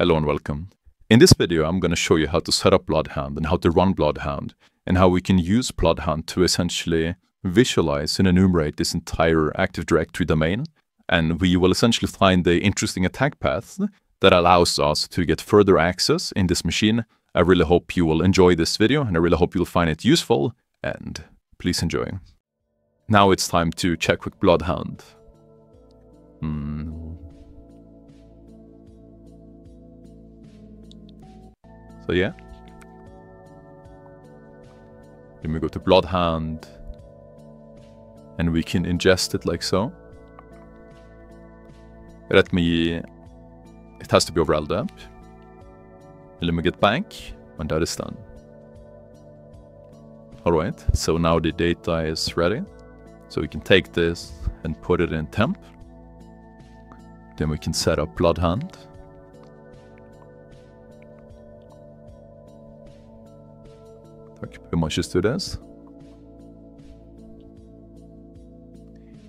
Hello and welcome. In this video, I'm going to show you how to set up Bloodhound and how to run Bloodhound, and how we can use Bloodhound to essentially visualize and enumerate this entire Active Directory domain. And we will essentially find the interesting attack path that allows us to get further access in this machine. I really hope you will enjoy this video, and I really hope you'll find it useful, and please enjoy. Now it's time to check with Bloodhound. Hmm. So yeah. Then we go to Bloodhound. And we can ingest it like so. Let me... It has to be over LDAP. Let me get back when that is done. Alright, so now the data is ready. So we can take this and put it in temp. Then we can set up Bloodhound. Pretty much just do this.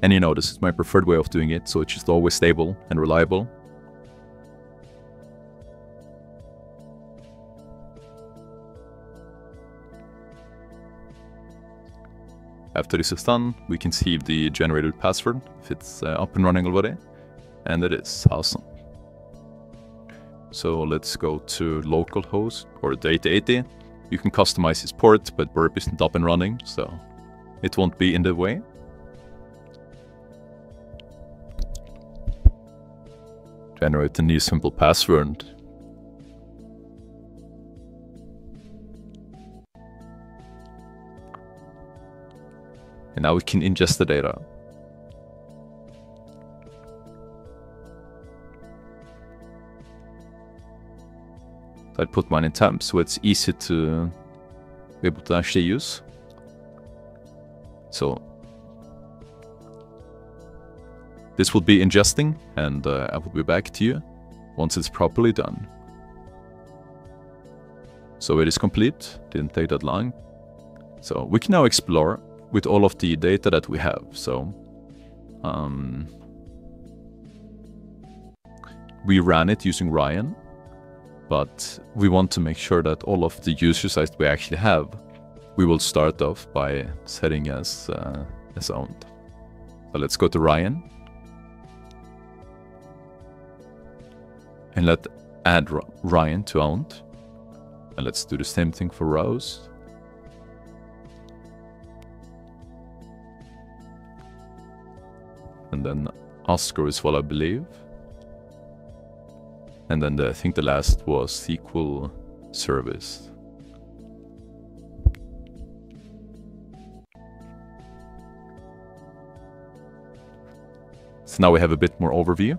And you know, this is my preferred way of doing it, so it's just always stable and reliable. After this is done, we can see the generated password, if it's uh, up and running already. And it is awesome. So let's go to localhost or data80 you can customize his port, but Burp isn't up and running, so it won't be in the way. Generate a new simple password. And now we can ingest the data. I put mine in temp so it's easy to be able to actually use. So this will be ingesting and uh, I will be back to you once it's properly done. So it is complete, didn't take that long. So we can now explore with all of the data that we have. So um, we ran it using Ryan but we want to make sure that all of the user sites we actually have, we will start off by setting as, uh, as owned. So let's go to Ryan. And let add Ryan to owned. And let's do the same thing for Rose. And then Oscar is what I believe. And then the, I think the last was SQL service. So now we have a bit more overview.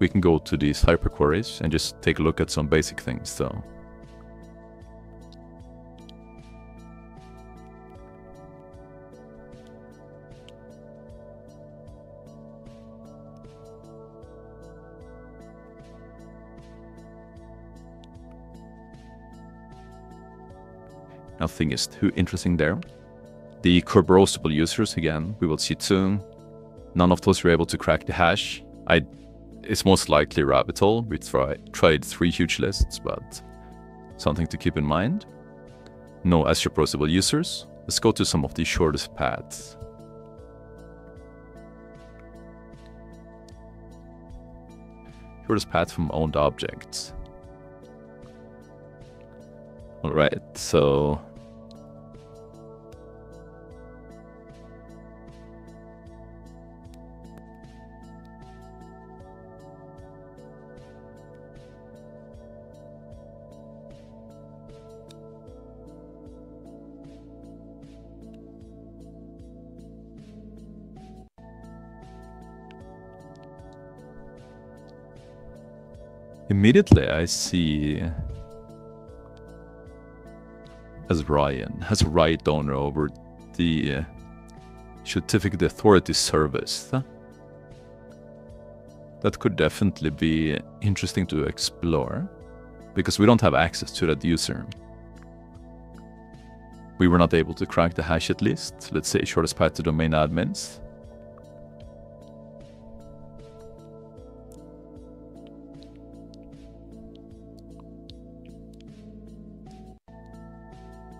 We can go to these hyperqueries and just take a look at some basic things. So Nothing is too interesting there. The Kerberoseable users, again, we will see soon. None of those were able to crack the hash. I, it's most likely rabbit hole. We try, tried three huge lists, but something to keep in mind. No Azure users. Let's go to some of the shortest paths. Shortest path from owned objects. Alright, so... Immediately I see as Ryan has right owner over the uh, certificate authority service. That could definitely be interesting to explore because we don't have access to that user. We were not able to crack the hash at least. Let's say shortest path to domain admins.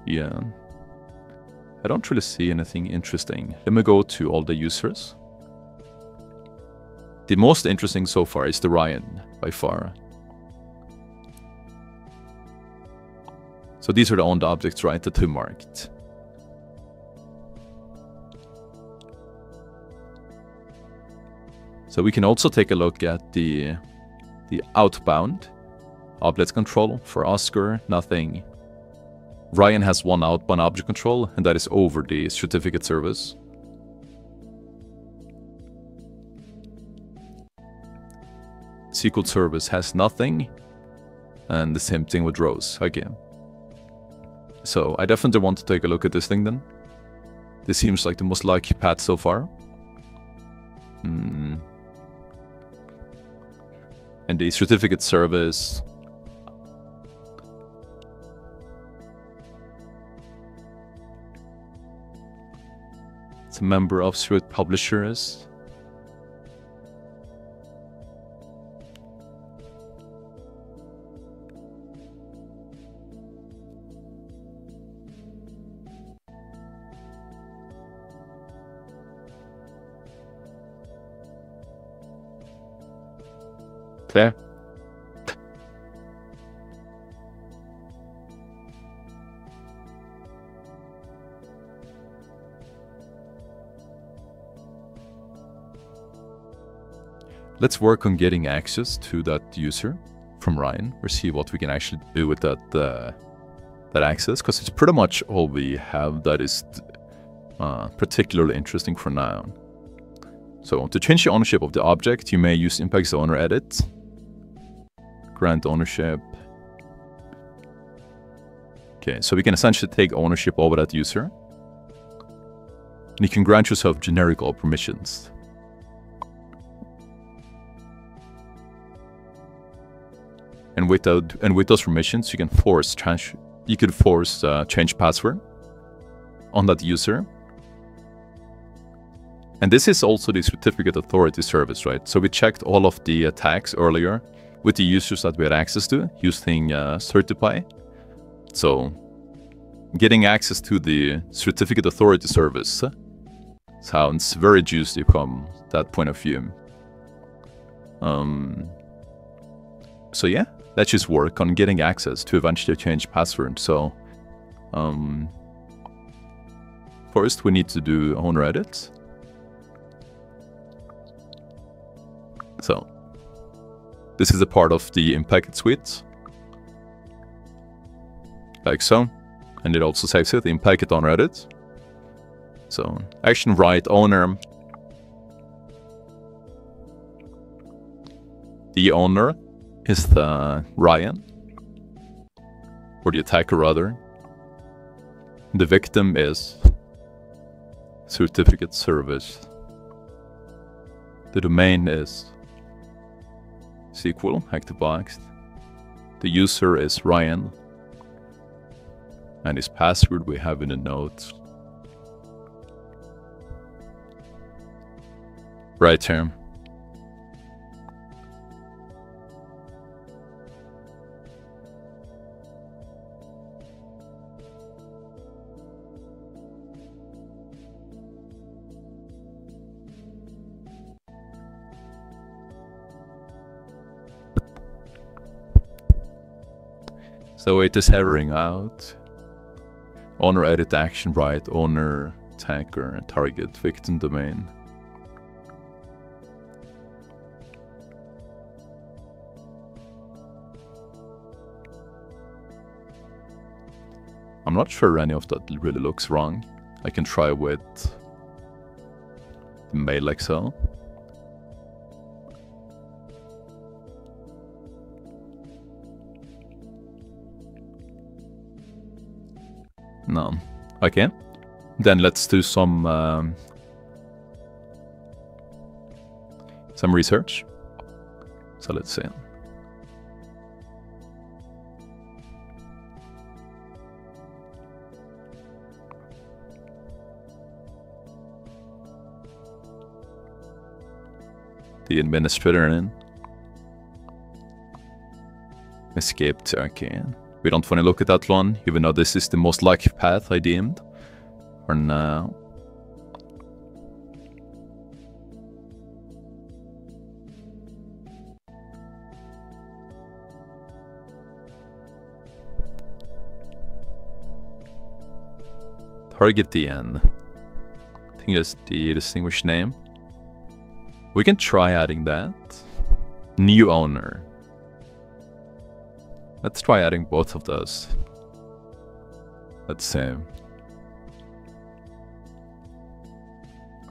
Yeah. I don't really see anything interesting. Let me go to all the users. The most interesting so far is the Ryan, by far. So these are the owned objects, right, the two marked. So we can also take a look at the the outbound object control for Oscar, nothing. Ryan has one outbound object control, and that is over the certificate service. SQL service has nothing, and the same thing with Rose again. So I definitely want to take a look at this thing then. This seems like the most likely path so far. Hmm. And the certificate service. A member of Swift Publishers. Clear? Let's work on getting access to that user from Ryan or see what we can actually do with that uh, that access because it's pretty much all we have that is uh, particularly interesting for now. So to change the ownership of the object, you may use Impact Owner Edit, grant ownership. Okay, so we can essentially take ownership over that user. And you can grant yourself generic all permissions. And without and with those permissions, you can force change. You could force uh, change password on that user. And this is also the certificate authority service, right? So we checked all of the attacks earlier with the users that we had access to using uh, Certify. So getting access to the certificate authority service sounds very juicy from that point of view. Um, so yeah, let's just work on getting access to eventually change password. So um, first we need to do owner edit. So this is a part of the Impact suite. Like so. And it also saves it in Packet owner edit. So action write owner. The owner is the Ryan, or the attacker rather. The victim is certificate service. The domain is SQL, ActiveBox. The user is Ryan. And his password we have in the notes. Right here. So it is hovering out. Owner edit action right, owner, attacker, target, victim domain. I'm not sure any of that really looks wrong. I can try with the mail Excel. No. Okay. Then let's do some um, some research. So let's see. The administrator in. Escape to Arcane. We don't want to look at that one, even though this is the most likely path I deemed for now. Target the end. I think that's the distinguished name. We can try adding that. New owner. Let's try adding both of those. Let's see.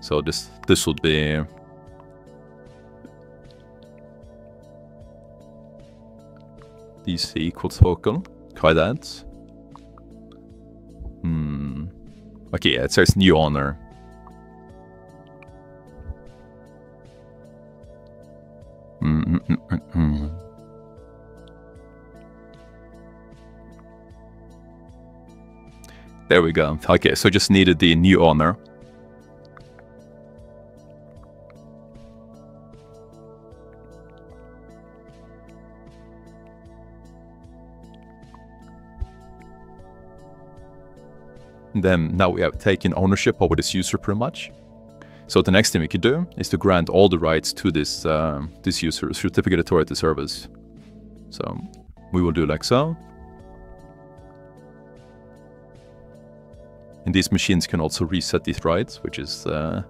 So this this would be DC equals token. Try that. Hmm. Okay, yeah, it says new owner. There we go. Okay, so just needed the new owner. then now we have taken ownership over this user pretty much. So the next thing we could do is to grant all the rights to this uh, this user certificate authority service. So we will do like so. And these machines can also reset these rights, which is uh,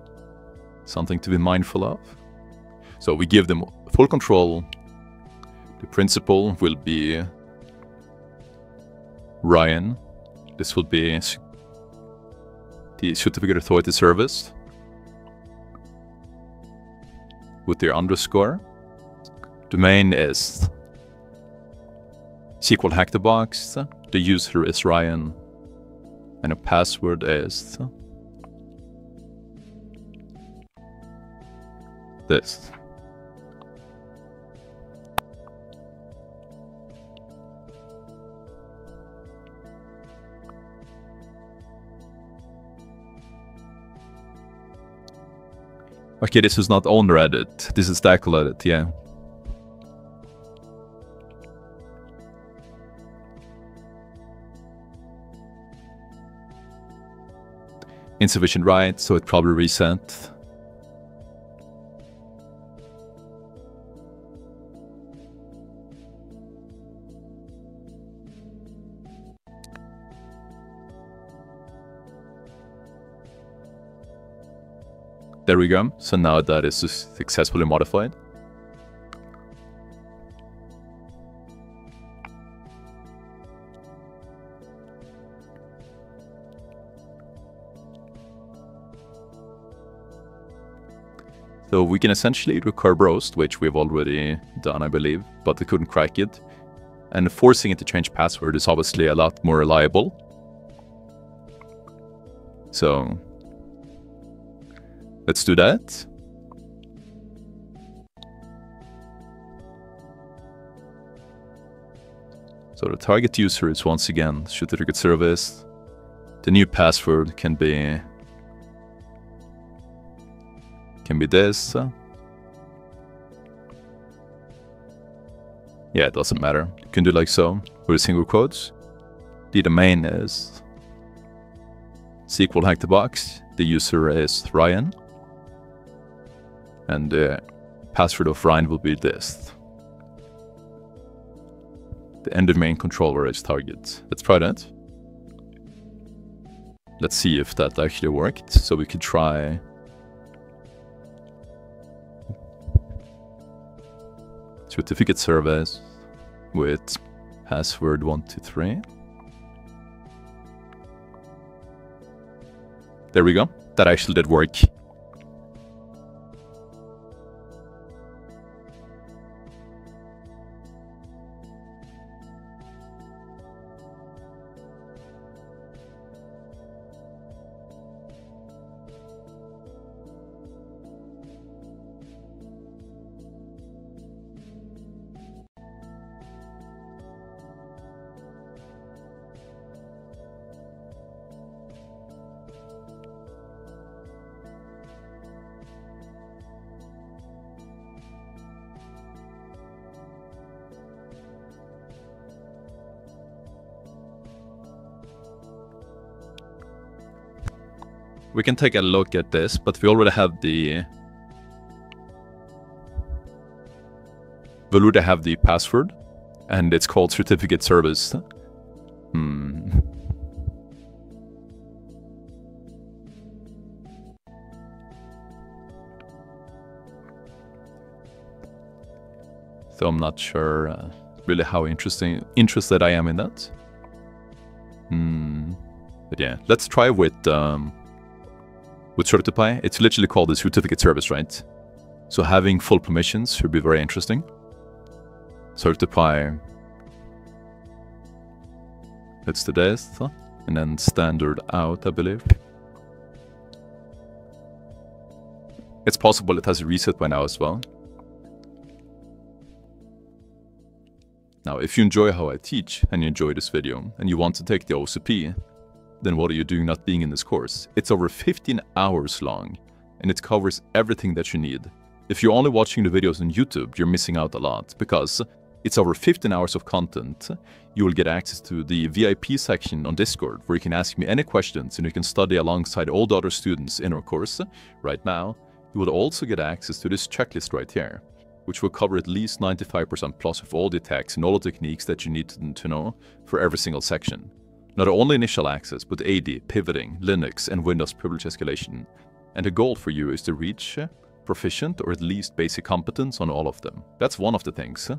something to be mindful of. So we give them full control. The principal will be Ryan. This will be the certificate authority service with their underscore. Domain is SQL hack the box. The user is Ryan. And a password is this. Okay, this is not on edit. This is Stackle edit, yeah. Insufficient right, so it probably reset. There we go. So now that is successfully modified. So we can essentially recurve roast, which we've already done, I believe, but we couldn't crack it. And forcing it to change password is obviously a lot more reliable. So Let's do that. So the target user is once again certificate service. The new password can be can be this. Uh, yeah, it doesn't matter. You can do like so with single quotes. The domain is SQL hack the box. The user is Ryan and the password of Ryan will be this. The end domain controller is target. Let's try that. Let's see if that actually worked. So we could try certificate service with password 123. There we go. That actually did work. We can take a look at this, but we already have the we already have the password, and it's called certificate service. Hmm. So I'm not sure uh, really how interesting interested I am in that. Hmm. But yeah, let's try with um, with Certify. It's literally called the certificate service, right? So having full permissions would be very interesting. Certify. Let's do this, and then standard out, I believe. It's possible it has a reset by now as well. Now, if you enjoy how I teach and you enjoy this video and you want to take the OCP, then what are you doing not being in this course? It's over 15 hours long and it covers everything that you need. If you're only watching the videos on YouTube, you're missing out a lot because it's over 15 hours of content. You will get access to the VIP section on Discord where you can ask me any questions and you can study alongside all the other students in our course. Right now, you will also get access to this checklist right here which will cover at least 95% plus of all the attacks and all the techniques that you need to know for every single section. Not only initial access, but AD, pivoting, Linux, and Windows privilege escalation. And the goal for you is to reach uh, proficient or at least basic competence on all of them. That's one of the things.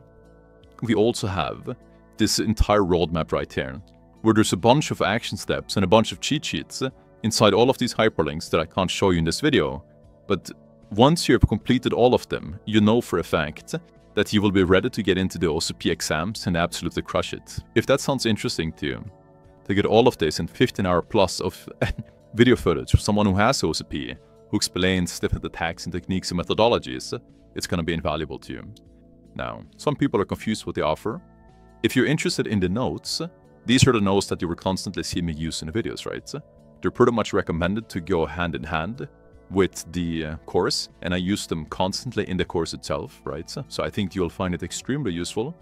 We also have this entire roadmap right here, where there's a bunch of action steps and a bunch of cheat sheets inside all of these hyperlinks that I can't show you in this video, but once you have completed all of them, you know for a fact that you will be ready to get into the OCP exams and absolutely crush it. If that sounds interesting to you, to get all of this in 15 hour plus of video footage of someone who has OCP, who explains different attacks and techniques and methodologies, it's going to be invaluable to you. Now, some people are confused with the offer. If you're interested in the notes, these are the notes that you will constantly see me use in the videos, right? They're pretty much recommended to go hand in hand with the uh, course and I use them constantly in the course itself, right? So I think you'll find it extremely useful.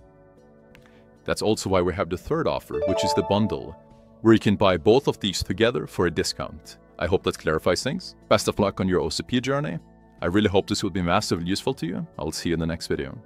That's also why we have the third offer, which is the bundle, where you can buy both of these together for a discount. I hope that clarifies things. Best of luck on your OCP journey. I really hope this will be massively useful to you. I'll see you in the next video.